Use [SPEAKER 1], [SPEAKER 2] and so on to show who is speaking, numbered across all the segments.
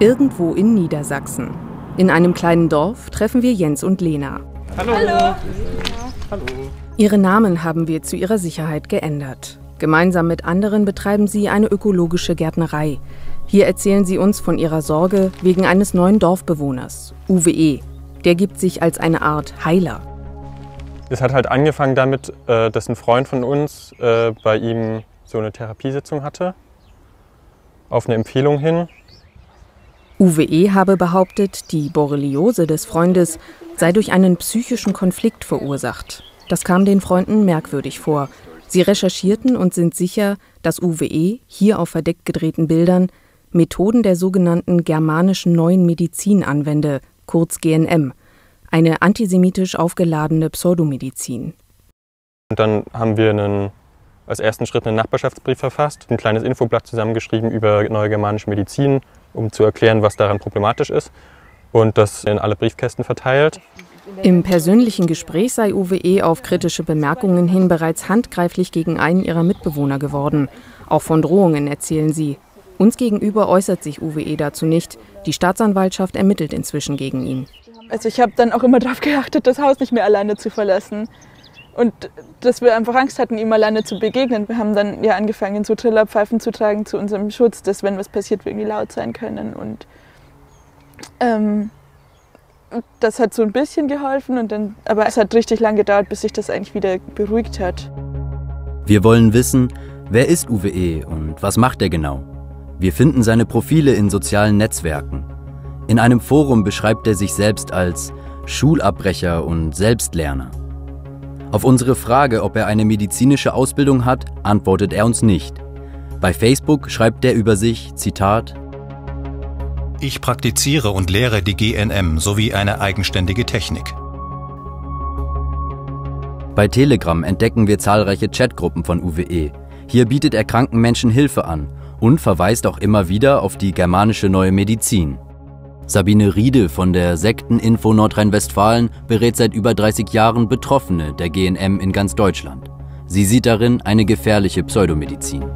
[SPEAKER 1] Irgendwo in Niedersachsen. In einem kleinen Dorf treffen wir Jens und Lena.
[SPEAKER 2] Hallo. Hallo.
[SPEAKER 1] Hallo. Ihre Namen haben wir zu ihrer Sicherheit geändert. Gemeinsam mit anderen betreiben sie eine ökologische Gärtnerei. Hier erzählen sie uns von ihrer Sorge wegen eines neuen Dorfbewohners, Uwe Der gibt sich als eine Art Heiler.
[SPEAKER 2] Es hat halt angefangen damit, äh, dass ein Freund von uns äh, bei ihm so eine Therapiesitzung hatte, auf eine Empfehlung hin.
[SPEAKER 1] Uwe habe behauptet, die Borreliose des Freundes sei durch einen psychischen Konflikt verursacht. Das kam den Freunden merkwürdig vor. Sie recherchierten und sind sicher, dass Uwe hier auf verdeckt gedrehten Bildern Methoden der sogenannten germanischen neuen Medizin anwende, kurz GNM, eine antisemitisch aufgeladene Pseudomedizin.
[SPEAKER 2] Und dann haben wir einen, als ersten Schritt einen Nachbarschaftsbrief verfasst, ein kleines Infoblatt zusammengeschrieben über neue germanische Medizin, um zu erklären, was daran problematisch ist und das in alle Briefkästen verteilt.
[SPEAKER 1] Im persönlichen Gespräch sei UWE auf kritische Bemerkungen hin bereits handgreiflich gegen einen ihrer Mitbewohner geworden. Auch von Drohungen erzählen sie. Uns gegenüber äußert sich UWE dazu nicht. Die Staatsanwaltschaft ermittelt inzwischen gegen ihn.
[SPEAKER 3] Also ich habe dann auch immer darauf geachtet, das Haus nicht mehr alleine zu verlassen. Und dass wir einfach Angst hatten, ihm alleine zu begegnen. Wir haben dann ja angefangen, so Trillerpfeifen zu tragen zu unserem Schutz, dass wenn was passiert, wir irgendwie laut sein können. Und ähm, das hat so ein bisschen geholfen, und dann, aber es hat richtig lange gedauert, bis sich das eigentlich wieder beruhigt hat.
[SPEAKER 4] Wir wollen wissen, wer ist Uwe E. und was macht er genau? Wir finden seine Profile in sozialen Netzwerken. In einem Forum beschreibt er sich selbst als Schulabbrecher und Selbstlerner. Auf unsere Frage, ob er eine medizinische Ausbildung hat, antwortet er uns nicht. Bei Facebook schreibt er über sich, Zitat,
[SPEAKER 5] Ich praktiziere und lehre die GNM sowie eine eigenständige Technik.
[SPEAKER 4] Bei Telegram entdecken wir zahlreiche Chatgruppen von UWE. Hier bietet er kranken Menschen Hilfe an und verweist auch immer wieder auf die germanische neue Medizin. Sabine Riedel von der Sekteninfo Nordrhein-Westfalen berät seit über 30 Jahren Betroffene der GNM in ganz Deutschland. Sie sieht darin eine gefährliche Pseudomedizin.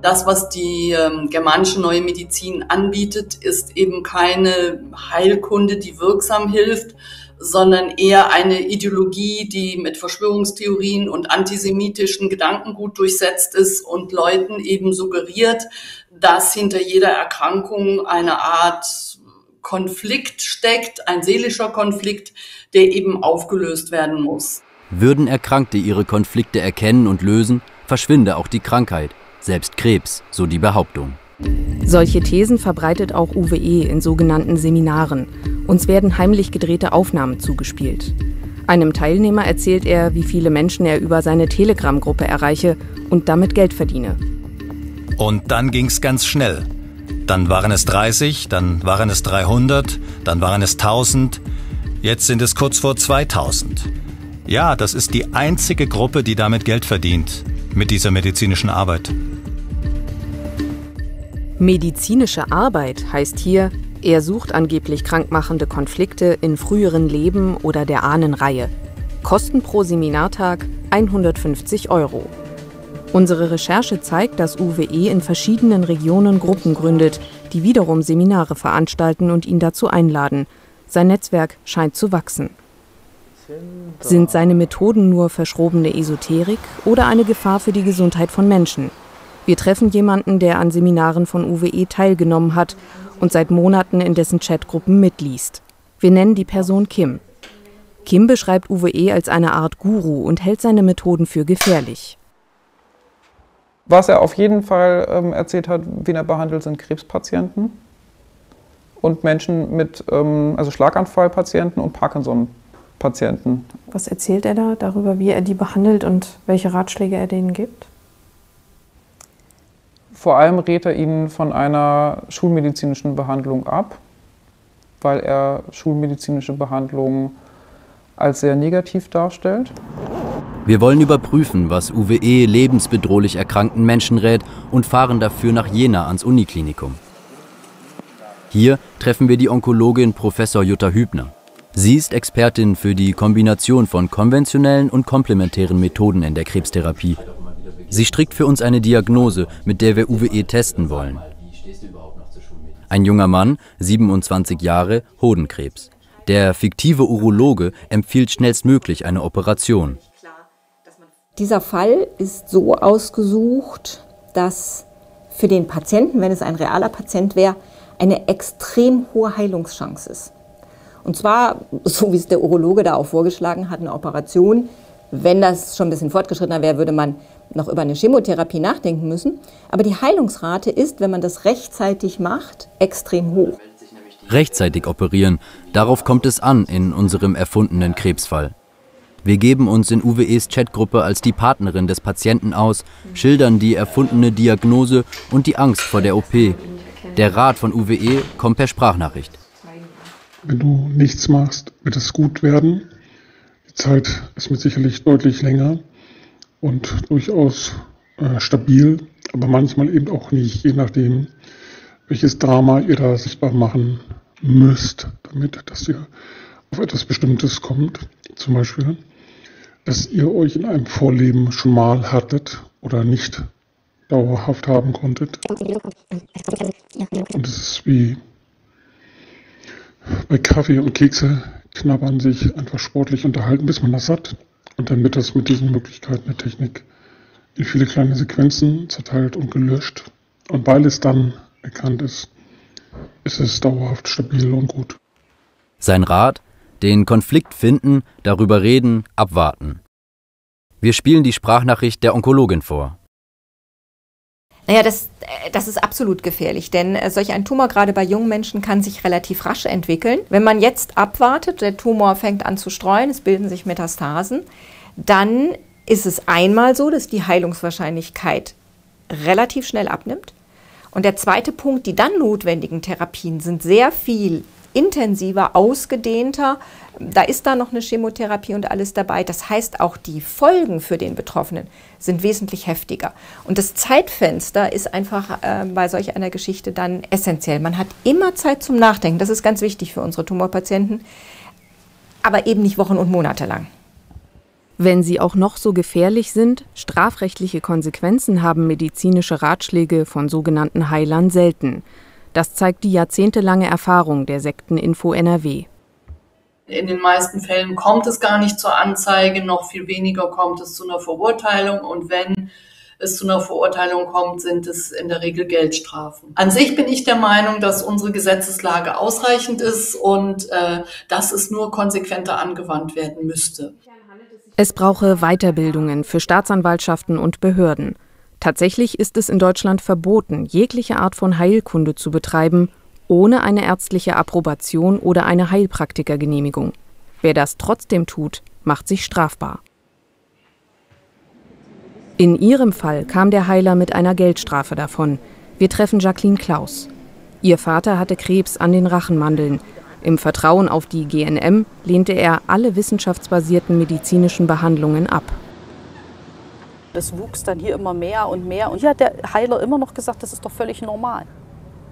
[SPEAKER 6] Das, was die ähm, germanische neue Medizin anbietet, ist eben keine Heilkunde, die wirksam hilft, sondern eher eine Ideologie, die mit Verschwörungstheorien und antisemitischen Gedanken gut durchsetzt ist und Leuten eben suggeriert, dass hinter jeder Erkrankung eine Art Konflikt steckt, ein seelischer Konflikt, der eben aufgelöst werden muss.
[SPEAKER 4] Würden Erkrankte ihre Konflikte erkennen und lösen, verschwinde auch die Krankheit, selbst Krebs, so die Behauptung.
[SPEAKER 1] Solche Thesen verbreitet auch UWE in sogenannten Seminaren. Uns werden heimlich gedrehte Aufnahmen zugespielt. Einem Teilnehmer erzählt er, wie viele Menschen er über seine Telegram-Gruppe erreiche und damit Geld verdiene.
[SPEAKER 5] Und dann ging's ganz schnell. Dann waren es 30, dann waren es 300, dann waren es 1000, jetzt sind es kurz vor 2000. Ja, das ist die einzige Gruppe, die damit Geld verdient, mit dieser medizinischen Arbeit.
[SPEAKER 1] Medizinische Arbeit heißt hier, er sucht angeblich krankmachende Konflikte in früheren Leben oder der Ahnenreihe. Kosten pro Seminartag 150 Euro. Unsere Recherche zeigt, dass UWE in verschiedenen Regionen Gruppen gründet, die wiederum Seminare veranstalten und ihn dazu einladen. Sein Netzwerk scheint zu wachsen. Sind seine Methoden nur verschrobene Esoterik oder eine Gefahr für die Gesundheit von Menschen? Wir treffen jemanden, der an Seminaren von UWE teilgenommen hat und seit Monaten in dessen Chatgruppen mitliest. Wir nennen die Person Kim. Kim beschreibt UWE als eine Art Guru und hält seine Methoden für gefährlich.
[SPEAKER 7] Was er auf jeden Fall ähm, erzählt hat, wen er behandelt, sind Krebspatienten und Menschen mit, ähm, also Schlaganfallpatienten und Parkinson-Patienten.
[SPEAKER 8] Was erzählt er da darüber, wie er die behandelt und welche Ratschläge er denen gibt?
[SPEAKER 7] Vor allem rät er ihnen von einer schulmedizinischen Behandlung ab, weil er schulmedizinische Behandlung als sehr negativ darstellt.
[SPEAKER 4] Wir wollen überprüfen, was UWE lebensbedrohlich erkrankten Menschen rät und fahren dafür nach Jena ans Uniklinikum. Hier treffen wir die Onkologin Professor Jutta Hübner. Sie ist Expertin für die Kombination von konventionellen und komplementären Methoden in der Krebstherapie. Sie strickt für uns eine Diagnose, mit der wir UWE testen wollen. Ein junger Mann, 27 Jahre, Hodenkrebs. Der fiktive Urologe empfiehlt schnellstmöglich eine Operation.
[SPEAKER 9] Dieser Fall ist so ausgesucht, dass für den Patienten, wenn es ein realer Patient wäre, eine extrem hohe Heilungschance ist. Und zwar, so wie es der Urologe da auch vorgeschlagen hat, eine Operation. Wenn das schon ein bisschen fortgeschrittener wäre, würde man noch über eine Chemotherapie nachdenken müssen. Aber die Heilungsrate ist, wenn man das rechtzeitig macht, extrem hoch.
[SPEAKER 4] Rechtzeitig operieren, darauf kommt es an in unserem erfundenen Krebsfall. Wir geben uns in UWEs Chatgruppe als die Partnerin des Patienten aus, schildern die erfundene Diagnose und die Angst vor der OP. Der Rat von UWE kommt per Sprachnachricht.
[SPEAKER 10] Wenn du nichts machst, wird es gut werden. Die Zeit ist mit sicherlich deutlich länger und durchaus äh, stabil, aber manchmal eben auch nicht, je nachdem, welches Drama ihr da sichtbar machen müsst, damit, dass ihr auf etwas Bestimmtes kommt. Zum Beispiel dass ihr euch in einem Vorleben schon mal hattet oder nicht dauerhaft haben konntet. Und es ist wie bei Kaffee und Kekse knabbern sich einfach sportlich unterhalten, bis man das hat. Und dann wird das mit diesen Möglichkeiten der Technik in viele kleine Sequenzen zerteilt und gelöscht. Und weil es dann erkannt ist, ist es dauerhaft stabil und gut.
[SPEAKER 4] Sein Rat, den Konflikt finden, darüber reden, abwarten. Wir spielen die Sprachnachricht der Onkologin vor.
[SPEAKER 9] Naja, das, äh, das ist absolut gefährlich, denn äh, solch ein Tumor gerade bei jungen Menschen kann sich relativ rasch entwickeln. Wenn man jetzt abwartet, der Tumor fängt an zu streuen, es bilden sich Metastasen, dann ist es einmal so, dass die Heilungswahrscheinlichkeit relativ schnell abnimmt. Und der zweite Punkt, die dann notwendigen Therapien sind sehr viel intensiver, ausgedehnter. Da ist da noch eine Chemotherapie und alles dabei. Das heißt, auch die Folgen für den Betroffenen sind wesentlich heftiger. Und das Zeitfenster ist einfach äh, bei solch einer Geschichte dann essentiell. Man hat immer Zeit zum Nachdenken. Das ist ganz wichtig für unsere Tumorpatienten, aber eben nicht Wochen und Monate lang.
[SPEAKER 1] Wenn sie auch noch so gefährlich sind, strafrechtliche Konsequenzen haben medizinische Ratschläge von sogenannten Heilern selten. Das zeigt die jahrzehntelange Erfahrung der Sekteninfo NRW.
[SPEAKER 6] In den meisten Fällen kommt es gar nicht zur Anzeige, noch viel weniger kommt es zu einer Verurteilung und wenn es zu einer Verurteilung kommt, sind es in der Regel Geldstrafen. An sich bin ich der Meinung, dass unsere Gesetzeslage ausreichend ist und äh, dass es nur konsequenter angewandt werden müsste.
[SPEAKER 1] Es brauche Weiterbildungen für Staatsanwaltschaften und Behörden. Tatsächlich ist es in Deutschland verboten, jegliche Art von Heilkunde zu betreiben, ohne eine ärztliche Approbation oder eine Heilpraktikergenehmigung. Wer das trotzdem tut, macht sich strafbar. In ihrem Fall kam der Heiler mit einer Geldstrafe davon. Wir treffen Jacqueline Klaus. Ihr Vater hatte Krebs an den Rachenmandeln. Im Vertrauen auf die GNM lehnte er alle wissenschaftsbasierten medizinischen Behandlungen ab.
[SPEAKER 11] Das wuchs dann hier immer mehr und mehr. Und hier hat der Heiler immer noch gesagt, das ist doch völlig normal.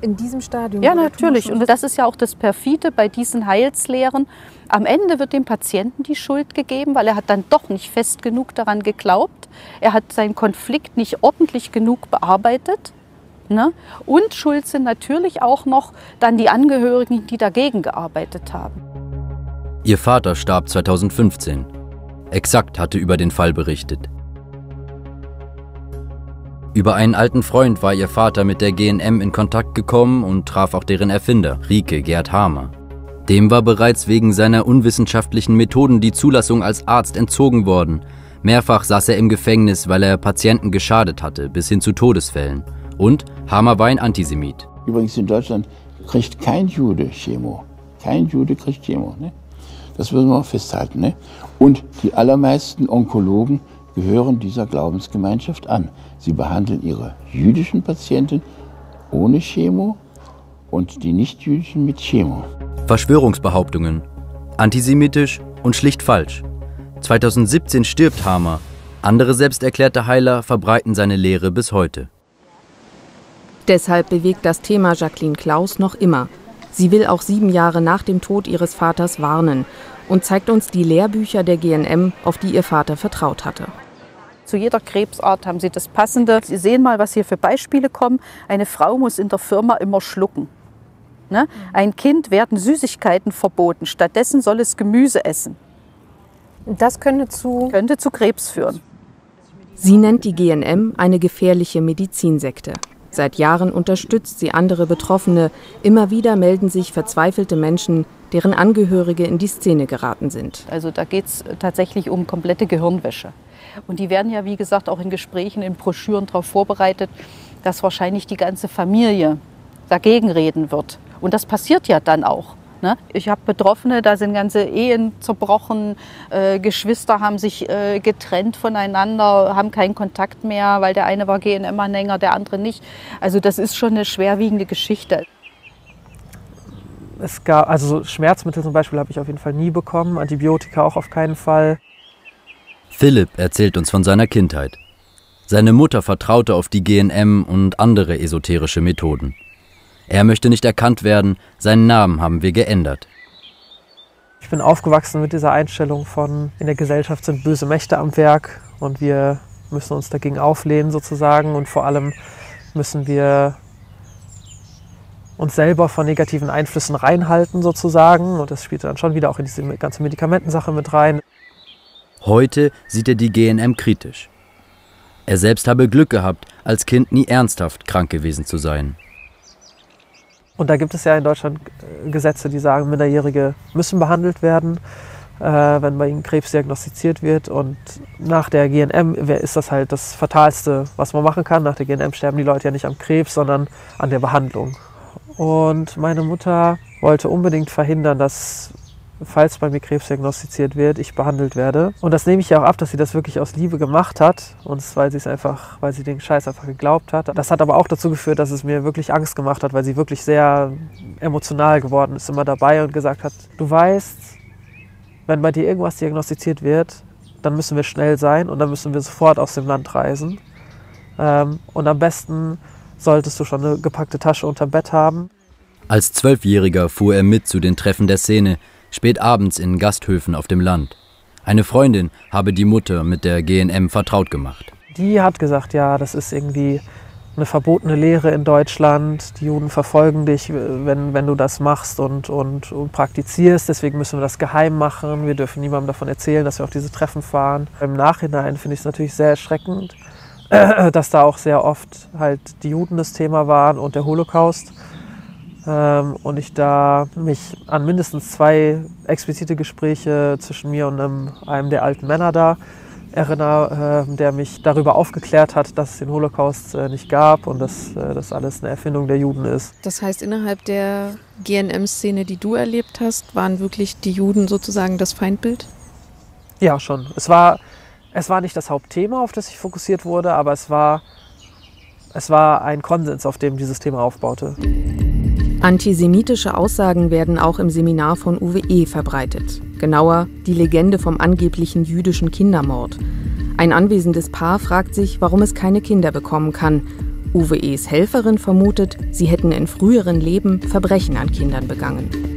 [SPEAKER 8] In diesem Stadium?
[SPEAKER 11] Ja, natürlich. Und das ist ja auch das Perfide bei diesen Heilslehren. Am Ende wird dem Patienten die Schuld gegeben, weil er hat dann doch nicht fest genug daran geglaubt. Er hat seinen Konflikt nicht ordentlich genug bearbeitet. Ne? Und schuld sind natürlich auch noch dann die Angehörigen, die dagegen gearbeitet haben.
[SPEAKER 4] Ihr Vater starb 2015. Exakt hatte über den Fall berichtet. Über einen alten Freund war ihr Vater mit der GNM in Kontakt gekommen und traf auch deren Erfinder, Rike Gerd Hamer. Dem war bereits wegen seiner unwissenschaftlichen Methoden die Zulassung als Arzt entzogen worden. Mehrfach saß er im Gefängnis, weil er Patienten geschadet hatte, bis hin zu Todesfällen. Und Hamer war ein Antisemit.
[SPEAKER 12] Übrigens in Deutschland kriegt kein Jude Chemo. Kein Jude kriegt Chemo. Ne? Das müssen wir festhalten. Ne? Und die allermeisten Onkologen gehören dieser Glaubensgemeinschaft an. Sie behandeln ihre jüdischen Patienten ohne Chemo und die nicht-jüdischen mit Chemo.
[SPEAKER 4] Verschwörungsbehauptungen. Antisemitisch und schlicht falsch. 2017 stirbt Hamer. Andere selbsterklärte Heiler verbreiten seine Lehre bis heute.
[SPEAKER 1] Deshalb bewegt das Thema Jacqueline Klaus noch immer. Sie will auch sieben Jahre nach dem Tod ihres Vaters warnen und zeigt uns die Lehrbücher der GNM, auf die ihr Vater vertraut hatte.
[SPEAKER 11] Zu jeder Krebsart haben sie das Passende. Sie sehen mal, was hier für Beispiele kommen. Eine Frau muss in der Firma immer schlucken. Ne? Ein Kind werden Süßigkeiten verboten. Stattdessen soll es Gemüse essen.
[SPEAKER 8] Das könnte zu,
[SPEAKER 11] könnte zu Krebs führen.
[SPEAKER 1] Sie nennt die GNM eine gefährliche Medizinsekte. Seit Jahren unterstützt sie andere Betroffene. Immer wieder melden sich verzweifelte Menschen, deren Angehörige in die Szene geraten sind.
[SPEAKER 11] Also da geht es tatsächlich um komplette Gehirnwäsche. Und die werden ja, wie gesagt, auch in Gesprächen, in Broschüren darauf vorbereitet, dass wahrscheinlich die ganze Familie dagegen reden wird. Und das passiert ja dann auch. Ne? Ich habe Betroffene, da sind ganze Ehen zerbrochen, äh, Geschwister haben sich äh, getrennt voneinander, haben keinen Kontakt mehr, weil der eine war GNM-Anhänger, der andere nicht. Also das ist schon eine schwerwiegende Geschichte.
[SPEAKER 13] Es gab, also Schmerzmittel zum Beispiel habe ich auf jeden Fall nie bekommen, Antibiotika auch auf keinen Fall.
[SPEAKER 4] Philipp erzählt uns von seiner Kindheit. Seine Mutter vertraute auf die GNM und andere esoterische Methoden. Er möchte nicht erkannt werden, seinen Namen haben wir geändert.
[SPEAKER 13] Ich bin aufgewachsen mit dieser Einstellung von, in der Gesellschaft sind böse Mächte am Werk und wir müssen uns dagegen auflehnen sozusagen und vor allem müssen wir uns selber von negativen Einflüssen reinhalten sozusagen und das spielt dann schon wieder auch in diese ganze Medikamentensache mit rein.
[SPEAKER 4] Heute sieht er die GNM kritisch. Er selbst habe Glück gehabt, als Kind nie ernsthaft krank gewesen zu sein.
[SPEAKER 13] Und da gibt es ja in Deutschland äh, Gesetze, die sagen, Minderjährige müssen behandelt werden, äh, wenn bei ihnen Krebs diagnostiziert wird. Und nach der GNM ist das halt das Fatalste, was man machen kann. Nach der GNM sterben die Leute ja nicht am Krebs, sondern an der Behandlung. Und meine Mutter wollte unbedingt verhindern, dass falls bei mir Krebs diagnostiziert wird, ich behandelt werde. Und das nehme ich ja auch ab, dass sie das wirklich aus Liebe gemacht hat und weil sie es einfach, weil sie den Scheiß einfach geglaubt hat. Das hat aber auch dazu geführt, dass es mir wirklich Angst gemacht hat, weil sie wirklich sehr emotional geworden ist, immer dabei und gesagt hat, du weißt, wenn bei dir irgendwas diagnostiziert wird, dann müssen wir schnell sein und dann müssen wir sofort aus dem Land reisen. Ähm, und am besten solltest du schon eine gepackte Tasche unterm Bett haben.
[SPEAKER 4] Als Zwölfjähriger fuhr er mit zu den Treffen der Szene, spät abends in Gasthöfen auf dem Land. Eine Freundin habe die Mutter mit der GNM vertraut gemacht.
[SPEAKER 13] Die hat gesagt, ja, das ist irgendwie eine verbotene Lehre in Deutschland. Die Juden verfolgen dich, wenn, wenn du das machst und, und, und, praktizierst. Deswegen müssen wir das geheim machen. Wir dürfen niemandem davon erzählen, dass wir auf diese Treffen fahren. Im Nachhinein finde ich es natürlich sehr erschreckend, dass da auch sehr oft halt die Juden das Thema waren und der Holocaust ähm, und ich da mich an mindestens zwei explizite Gespräche zwischen mir und einem, einem der alten Männer da erinnere, äh, der mich darüber aufgeklärt hat, dass es den Holocaust äh, nicht gab und dass äh, das alles eine Erfindung der Juden ist.
[SPEAKER 8] Das heißt, innerhalb der GNM-Szene, die du erlebt hast, waren wirklich die Juden sozusagen das Feindbild?
[SPEAKER 13] Ja, schon. Es war, es war nicht das Hauptthema, auf das ich fokussiert wurde, aber es war, es war ein Konsens, auf dem dieses Thema aufbaute.
[SPEAKER 1] Antisemitische Aussagen werden auch im Seminar von Uwe E. verbreitet. Genauer die Legende vom angeblichen jüdischen Kindermord. Ein anwesendes Paar fragt sich, warum es keine Kinder bekommen kann. Uwe E.s Helferin vermutet, sie hätten in früheren Leben Verbrechen an Kindern begangen.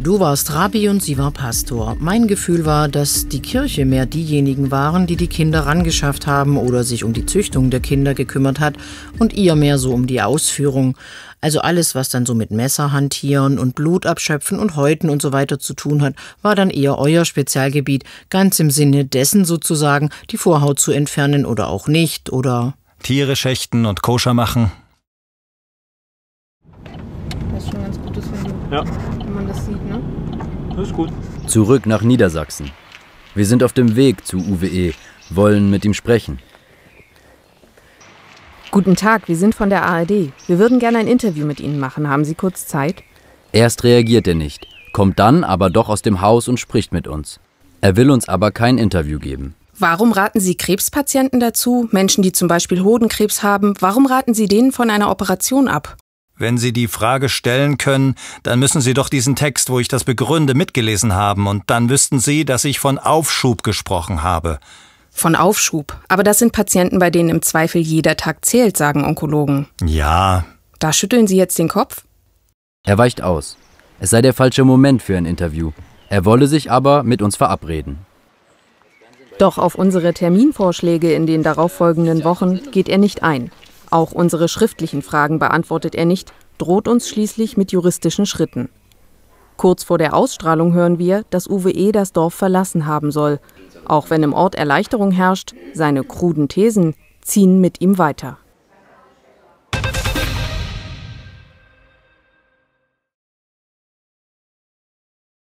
[SPEAKER 14] Du warst Rabbi und sie war Pastor. Mein Gefühl war, dass die Kirche mehr diejenigen waren, die die Kinder rangeschafft haben oder sich um die Züchtung der Kinder gekümmert hat und ihr mehr so um die Ausführung. Also alles, was dann so mit Messer hantieren und Blut abschöpfen und Häuten und so weiter zu tun hat, war dann eher euer Spezialgebiet, ganz im Sinne dessen sozusagen, die Vorhaut zu entfernen oder auch nicht oder
[SPEAKER 5] Tiere schächten und koscher machen.
[SPEAKER 8] Das ist schon ganz gutes Film.
[SPEAKER 2] Ja.
[SPEAKER 8] Wenn man das sieht, ne?
[SPEAKER 2] Das ist gut.
[SPEAKER 4] Zurück nach Niedersachsen. Wir sind auf dem Weg zu UWE, wollen mit ihm sprechen.
[SPEAKER 1] Guten Tag, wir sind von der ARD. Wir würden gerne ein Interview mit Ihnen machen. Haben Sie kurz Zeit?
[SPEAKER 4] Erst reagiert er nicht, kommt dann aber doch aus dem Haus und spricht mit uns. Er will uns aber kein Interview geben.
[SPEAKER 1] Warum raten Sie Krebspatienten dazu, Menschen, die zum Beispiel Hodenkrebs haben, warum raten Sie denen von einer Operation ab?
[SPEAKER 5] Wenn Sie die Frage stellen können, dann müssen Sie doch diesen Text, wo ich das begründe, mitgelesen haben, und dann wüssten Sie, dass ich von Aufschub gesprochen habe.
[SPEAKER 1] Von Aufschub. Aber das sind Patienten, bei denen im Zweifel jeder Tag zählt, sagen Onkologen.
[SPEAKER 5] Ja.
[SPEAKER 1] Da schütteln Sie jetzt den Kopf?
[SPEAKER 4] Er weicht aus. Es sei der falsche Moment für ein Interview. Er wolle sich aber mit uns verabreden.
[SPEAKER 1] Doch auf unsere Terminvorschläge in den darauffolgenden Wochen geht er nicht ein. Auch unsere schriftlichen Fragen beantwortet er nicht, droht uns schließlich mit juristischen Schritten. Kurz vor der Ausstrahlung hören wir, dass Uwe E. das Dorf verlassen haben soll. Auch wenn im Ort Erleichterung herrscht, seine kruden Thesen ziehen mit ihm weiter.